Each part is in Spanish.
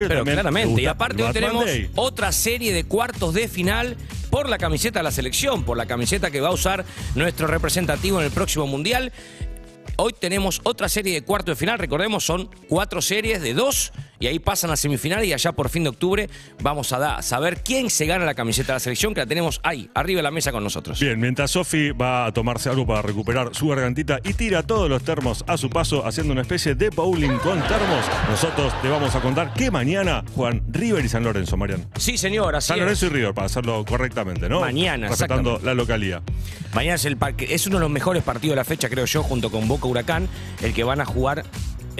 Pero claramente, y aparte hoy tenemos otra serie de cuartos de final por la camiseta de la selección, por la camiseta que va a usar nuestro representativo en el próximo Mundial. Hoy tenemos otra serie de cuartos de final, recordemos, son cuatro series de dos y ahí pasan a semifinal y allá por fin de octubre vamos a da- saber quién se gana la camiseta de la selección, que la tenemos ahí, arriba de la mesa con nosotros. Bien, mientras Sofi va a tomarse algo para recuperar su gargantita y tira todos los termos a su paso haciendo una especie de bowling con termos, nosotros te vamos a contar que mañana juegan River y San Lorenzo, Mariano. Sí, señor, así San es. Lorenzo y River, para hacerlo correctamente, ¿no? Mañana, Respetando la localía. Mañana es el parque, es uno de los mejores partidos de la fecha, creo yo, junto con Boca Huracán, el que van a jugar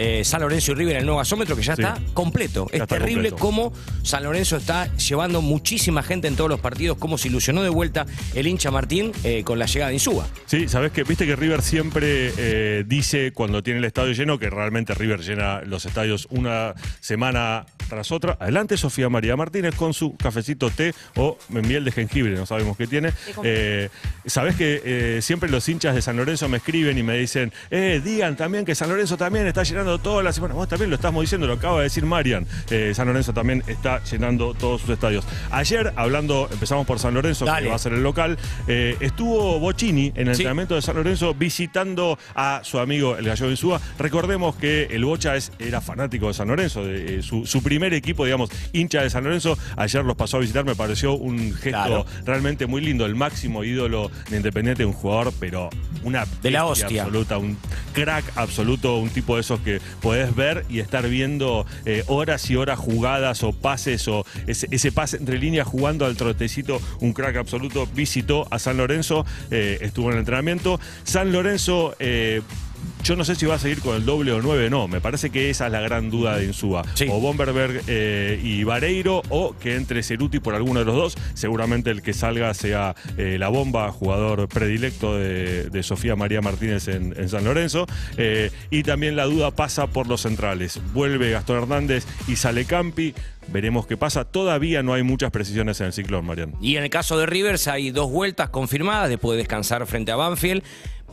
eh, San Lorenzo y River en el nuevo gasómetro, que ya Sí. está completo. Ya es está terrible completo. cómo San Lorenzo está llevando muchísima gente en todos los partidos, cómo se ilusionó de vuelta el hincha Martín eh, con la llegada de Insúa. Sí, sabes que viste que River siempre eh, dice cuando tiene el estadio lleno que realmente River llena los estadios una semana tras otra. Adelante Sofía María Martínez con su cafecito té o miel de jengibre, no sabemos qué tiene. Eh, sabes que eh, siempre los hinchas de San Lorenzo me escriben y me dicen, eh, digan también que San Lorenzo también está llenando toda la semana. Vos también lo estamos diciendo, lo acaba de decir Marian. Eh, San Lorenzo también está llenando todos sus estadios. Ayer, hablando, empezamos por San Lorenzo, Dale. que va a ser el local, eh, estuvo Bocini en el Sí. entrenamiento de San Lorenzo visitando a su amigo el Gallo Insúa. Recordemos que el Bocha es, era fanático de San Lorenzo, de, su, su primer equipo, digamos, hincha de San Lorenzo. Ayer los pasó a visitar, me pareció un gesto Claro. realmente muy lindo, el máximo ídolo de Independiente, un jugador, pero una De la hostia. absoluta, un crack absoluto, un tipo de esos que podés ver y estar viendo eh, horas y horas jugadas o pases o ese, ese pase entre líneas jugando al trotecito, un crack absoluto, visitó a San Lorenzo, eh, estuvo en el entrenamiento. San Lorenzo... eh, yo no sé si va a seguir con el doble o nueve, no. Me parece que esa es la gran duda de Insúa. Sí. O Bomberberg eh, y Vareiro, o que entre Ceruti por alguno de los dos. Seguramente el que salga sea eh, la bomba, jugador predilecto de, de Sofía María Martínez en, en San Lorenzo. Eh, y también la duda pasa por los centrales. Vuelve Gastón Hernández y sale Campi. Veremos qué pasa. Todavía no hay muchas precisiones en el ciclón, Mariano. Y en el caso de Rivers hay dos vueltas confirmadas después de descansar frente a Banfield.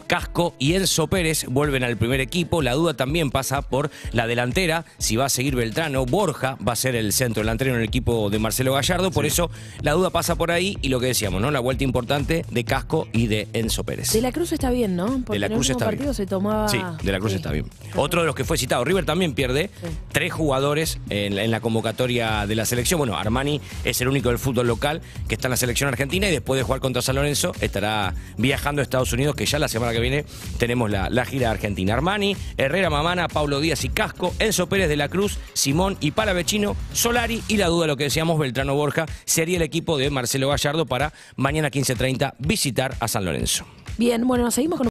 Casco y Enzo Pérez vuelven al primer equipo. La duda también pasa por la delantera, si va a seguir Beltrano. Borja va a ser el centro delantero en el equipo de Marcelo Gallardo. Por eso la duda pasa por ahí y lo que decíamos, ¿no? La vuelta importante de Casco y de Enzo Pérez. De la Cruz está bien, ¿no? Porque De la en el Cruz último está partido bien. se tomaba. Sí, de la Cruz Sí. está bien. Otro de los que fue citado, River también pierde Sí. tres jugadores en la, en la convocatoria de la selección. Bueno, Armani es el único del fútbol local que está en la selección argentina y después de jugar contra San Lorenzo estará viajando a Estados Unidos, que ya la semana que viene tenemos la, gira Argentina. Armani, Herrera Mamana, Pablo Díaz y Casco, Enzo Pérez de la Cruz, Simón y Palavecino, Solari y la duda, lo que decíamos, Beltrano Borja, sería el equipo de Marcelo Gallardo para mañana 15.30 visitar a San Lorenzo. Bien, bueno, seguimos con